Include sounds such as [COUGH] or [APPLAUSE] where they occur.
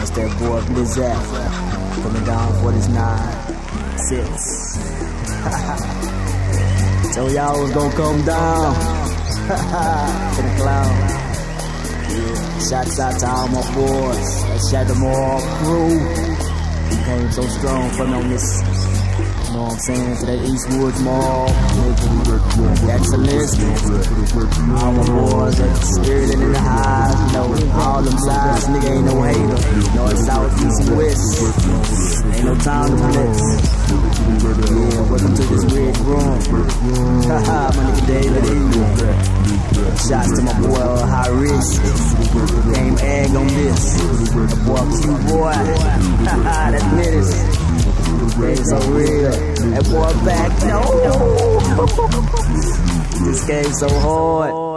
It's that boy Blizack coming down for this nine six. [LAUGHS] so y'all was gonna come down [LAUGHS] for the cloud. Yeah. Shots out to all my boys. Let's shout them all crew. We came so strong from on this. You know what I'm saying? For that Eastwood's Mall. Excellence. All my boys. Time to. Yeah, welcome to this red room. Haha, my nigga David E. Shots to my boy High Risk. Game egg on this. My boy Q boy. Haha, that's menace. Game so real. That boy back, no. [LAUGHS] this game so hard.